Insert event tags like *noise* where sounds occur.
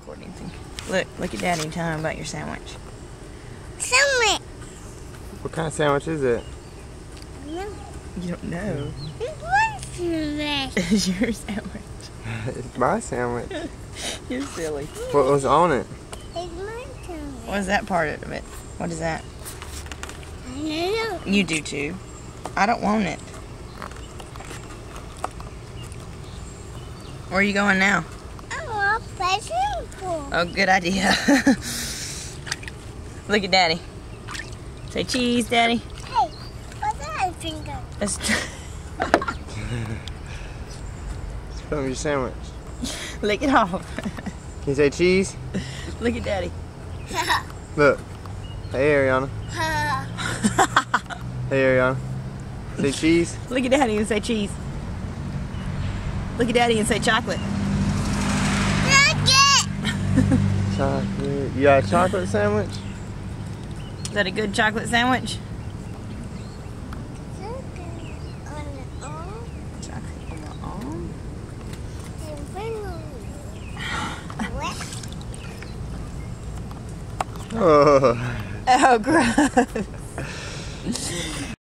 recording thing. Look, look at Daddy and tell him about your sandwich. Sandwich. What kind of sandwich is it? No. You don't know. It's one sandwich. *laughs* It's your sandwich. *laughs* it's my sandwich. *laughs* You're silly. What was on it? It's my sandwich. What is that part of it? What is that? I don't know. You do too. I don't want it. Where are you going now? Oh, good idea. *laughs* Look at Daddy. Say cheese, Daddy. Hey, what's that finger? That's From *laughs* your sandwich. Lick it off. Can you say cheese? *laughs* Look at Daddy. Look. Hey, Arianna. Hey, Arianna. Say cheese. Look at Daddy and say cheese. Look at Daddy and say chocolate. Chocolate. You got a chocolate sandwich? Is that a good chocolate sandwich? Nugget on the arm. Chocolate on the arm. And balloon. What? Oh. Oh, gross.